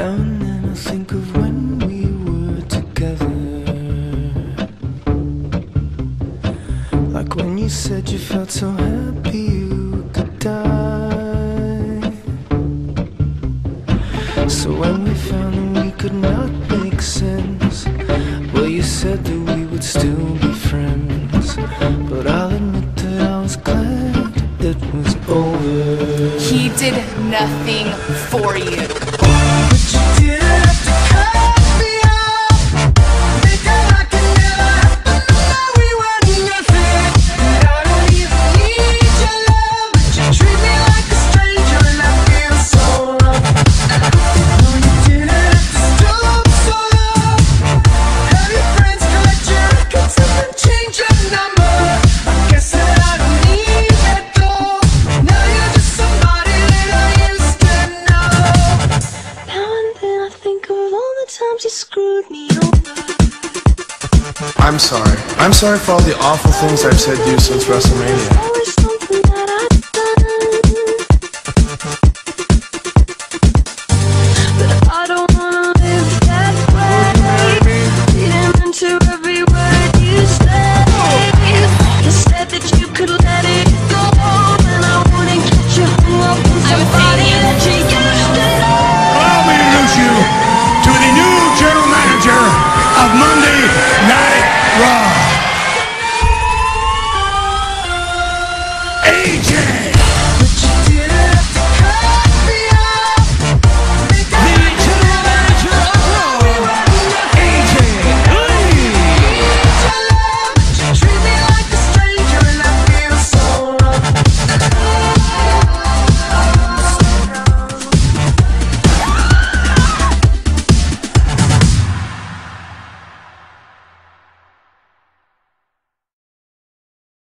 I think of when we were together. Like when you said you felt so happy you could die. So when we found we could not make sense Well you said that we would still be friends. But I'll admit that I was it was over. He did nothing for you. Of all the times you screwed me over. I'm sorry. I'm sorry for all the awful things I've said to you since WrestleMania.